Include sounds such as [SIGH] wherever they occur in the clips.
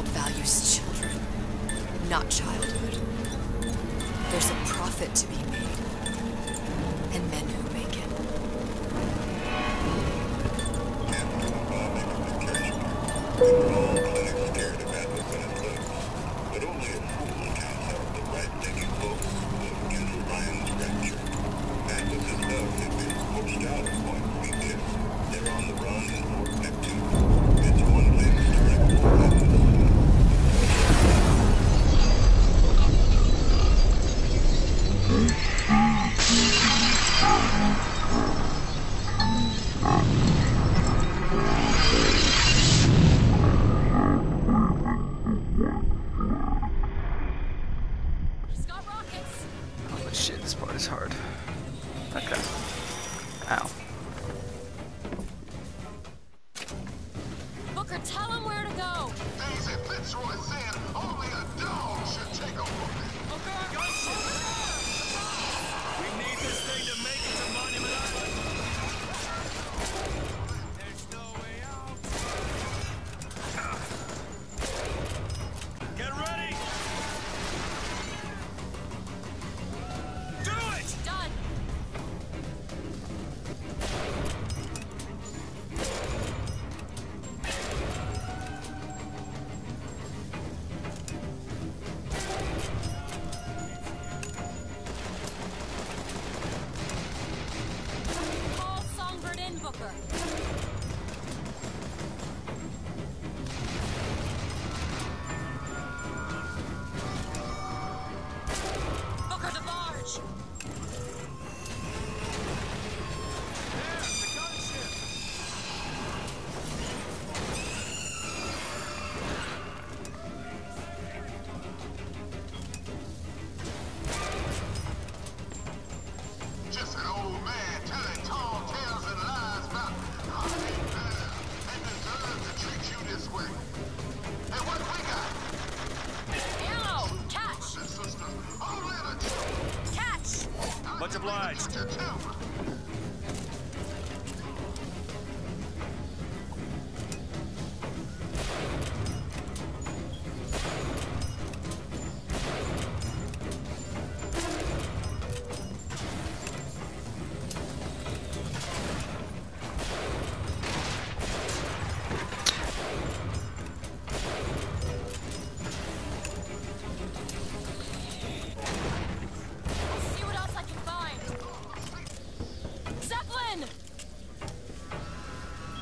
world values children, not childhood. There's a profit to be made,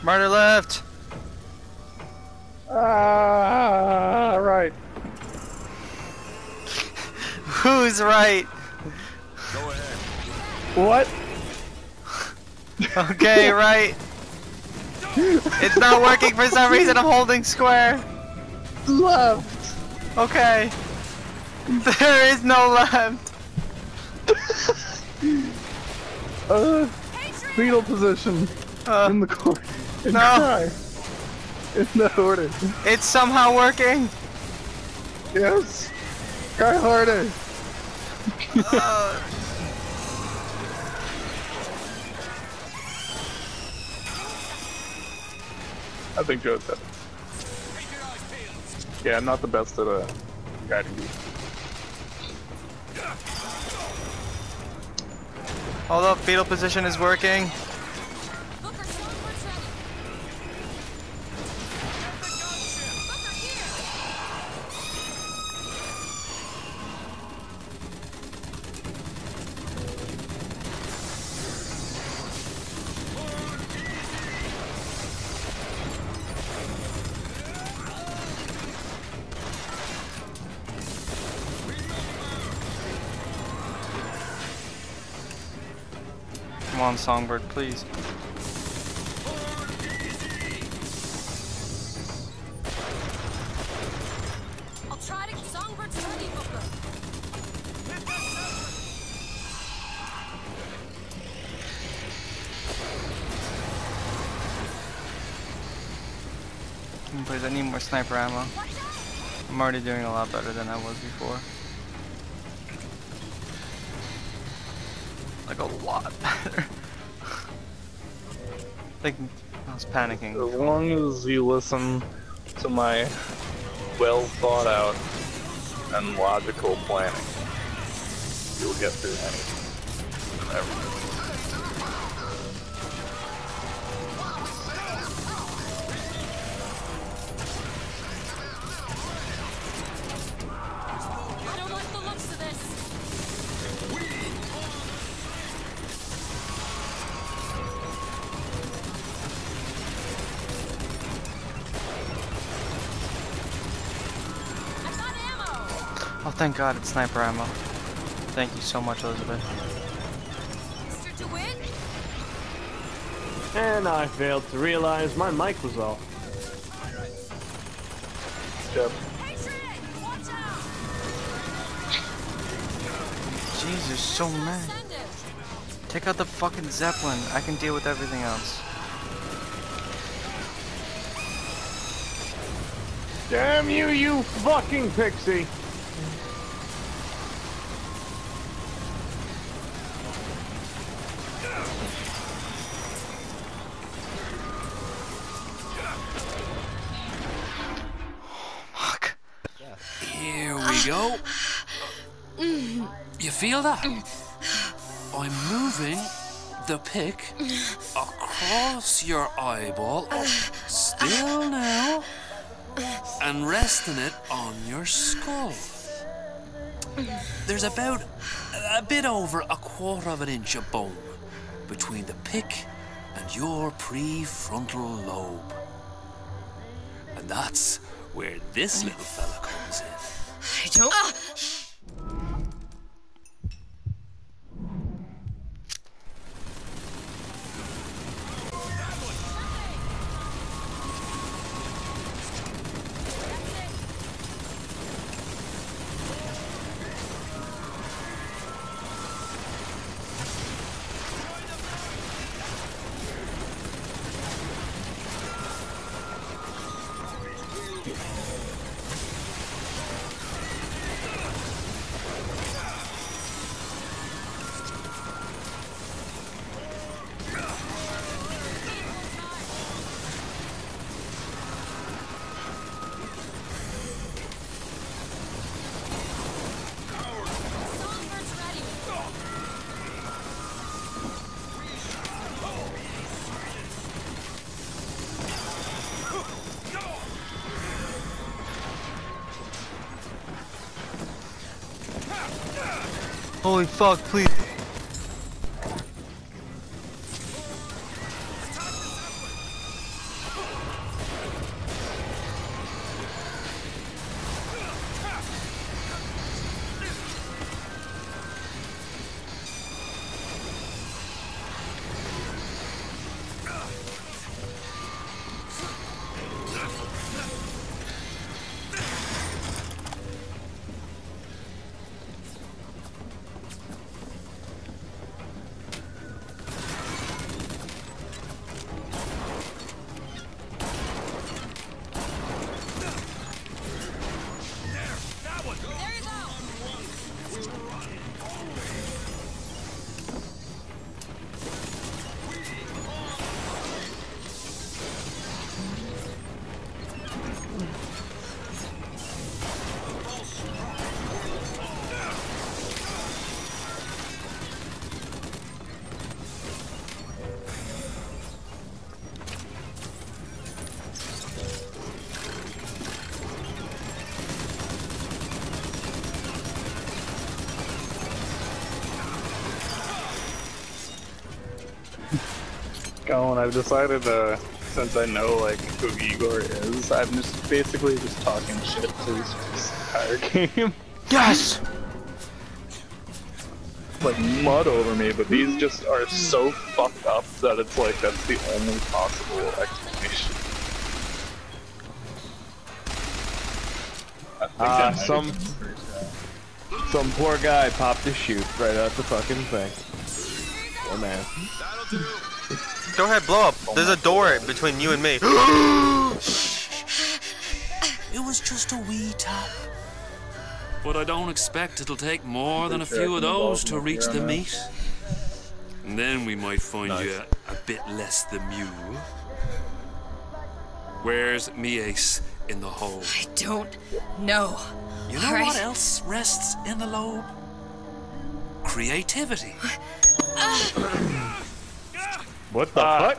Murder left! Ah, right. [LAUGHS] Who's right? Go ahead. What? Okay, [LAUGHS] right. It's not working for some reason. I'm holding square. Left. Okay. There is no left. Uh, fetal position Uh, in the corner. And No. In that order. it's somehow working. Yes. Cry harder. Uh, I think Joe's better. Yeah, I'm not the best at uh, guiding you. hold up, fetal position is working. Songbird, please. I'll try to. Songbird's ready, Booker. Please, I need more sniper ammo. I'm already doing a lot better than I was before. Like a lot [LAUGHS] better. Like I was panicking. As long as you listen to my well thought out and logical planning, you'll get through anything. everything. Thank God it's sniper ammo. Thank you so much, Elizabeth. Mr. DeWitt? And I failed to realize my mic was off. Yep. Patriot! Watch! Jesus, so mad. Take out the fucking Zeppelin. I can deal with everything else. Damn you, you fucking pixie! You feel that? I'm moving the pick across your eyeball, up still now, and resting it on your skull. There's about a bit over a quarter of an inch of bone between the pick and your prefrontal lobe. And that's where this little fella comes in. I don't. Ah! Holy fuck, please. Colin, I've decided, uh, since I know, like, who Igor is, I'm just basically just talking shit to this this entire [LAUGHS] game. Yes! like, mud over me, but these just are so fucked up that it's like, that's the only possible explanation. Ah, that might some- have been the first guy. Some poor guy popped his chute right out the fucking thing. Oh man. Go ahead, blow up. There's a door between you and me. [GASPS] It was just a wee tap. But I don't expect it'll take more than a few of those to reach the meat. And then we might find you a bit less the mule. Where's me ace, in the hole? I don't know. You know All right. what else rests in the lobe? Creativity. Uh, What the Ah. fuck?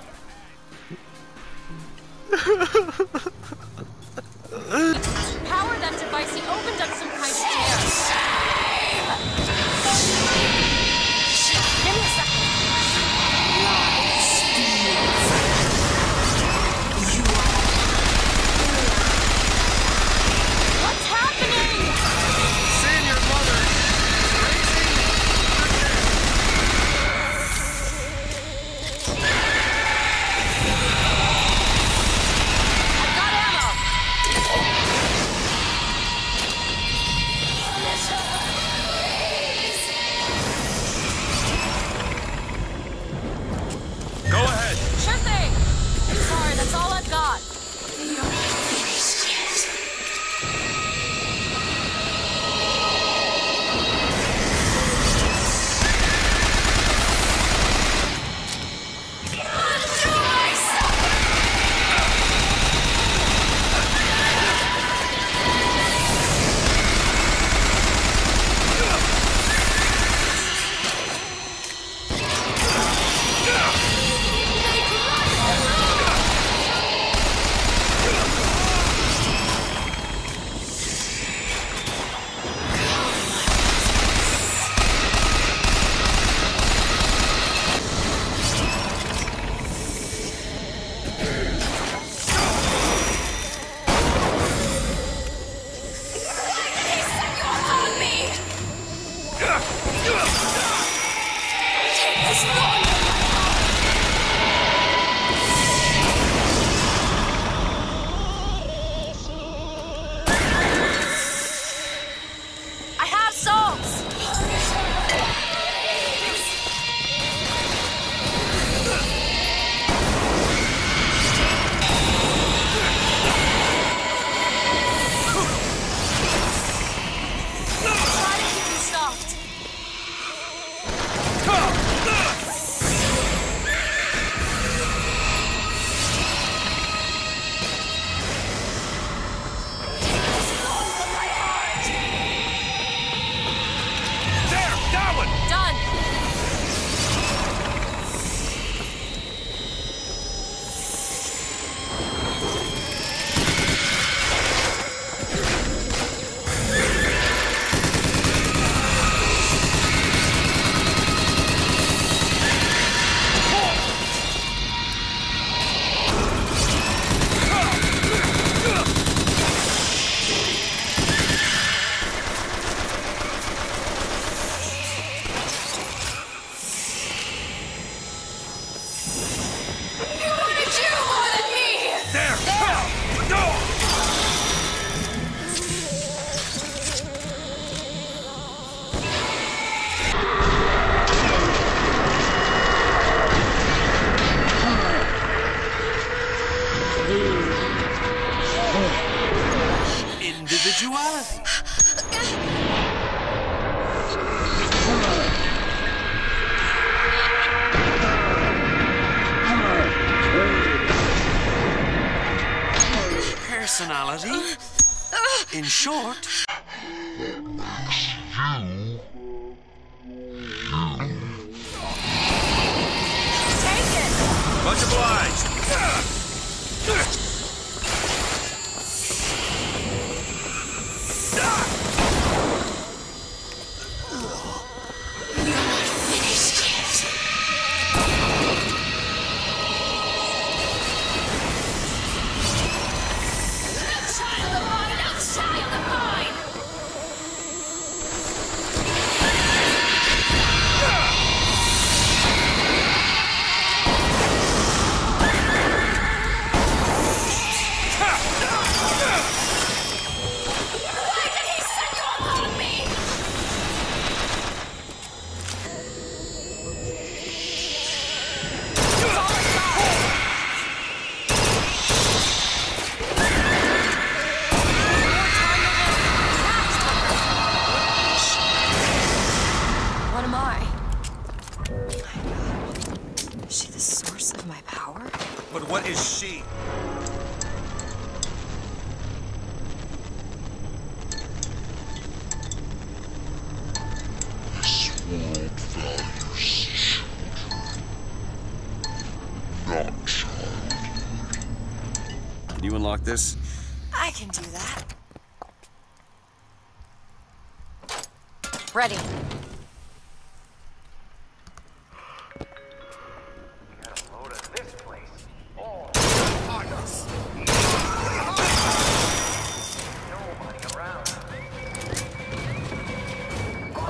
In short, Ready.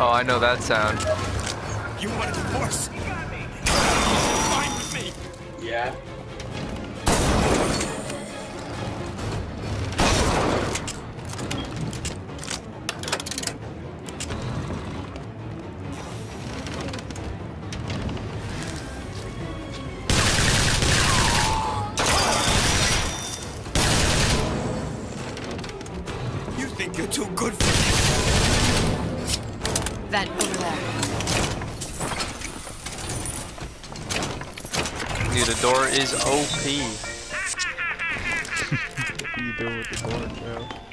Oh, I know that sound. You wanted the horse? Fine with me. Yeah. Think you're too good for Vent over there. Dude, the door is OP. [LAUGHS] What are you doing with the door, Joe?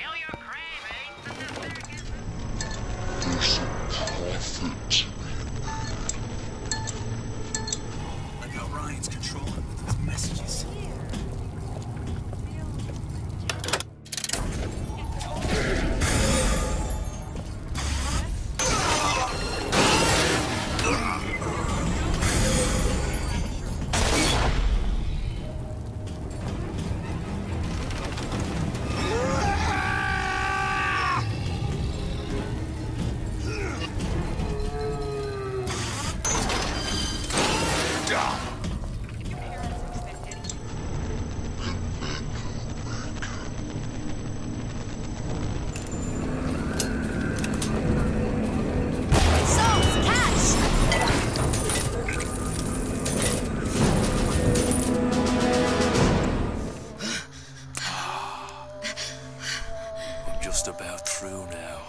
Just about through now.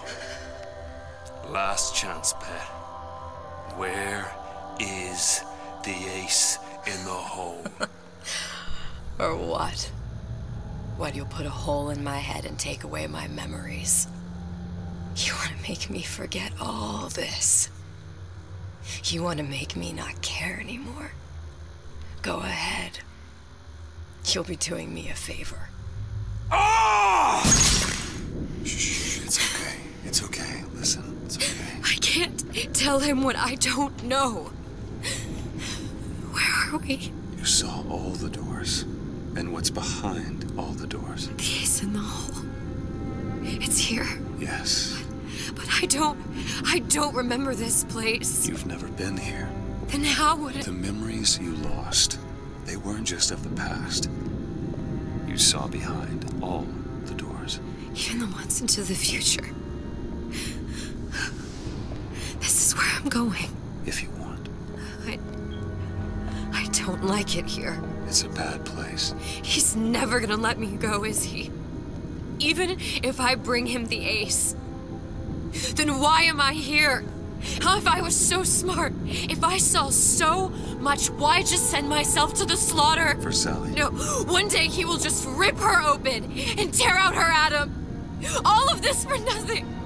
Last chance, pet. Where is the ace in the hole? [LAUGHS] Or what? What, you'll put a hole in my head and take away my memories? You want to make me forget all this? You want to make me not care anymore? Go ahead. You'll be doing me a favor. Shh, it's okay. It's okay. Listen, it's okay. I can't tell him what I don't know. Where are we? You saw all the doors. And what's behind all the doors? The ace in the hole. It's here. Yes. But I don't. I don't remember this place. You've never been here. Then how would it. The memories you lost, they weren't just of the past. You saw behind all the doors. Even the ones into the future. This is where I'm going. If you want. I. I don't like it here. It's a bad place. He's never gonna let me go, is he? Even if I bring him the ace. Then why am I here? How if I was so smart? If I saw so much, why just send myself to the slaughter? For Sally. No, one day he will just rip her open and tear out her ADAM. All of this for nothing.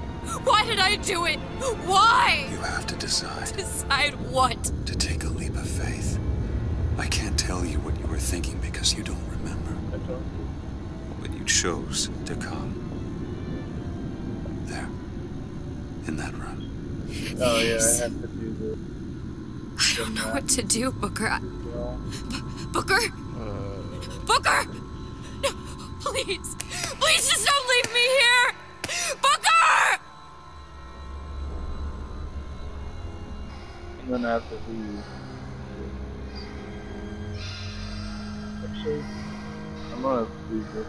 Why did I do it? Why? You have to decide Decide what? to take a leap of faith. I can't tell you what you were thinking because you don't remember. I don't. But you chose to come. There. In that room. Oh yeah, I have to do this. I don't know what to do, Booker. I- Well, B- Booker? Uh. Booker! No, please. Please just don't leave me here! Gonna have to leave. Actually, I'm gonna leave this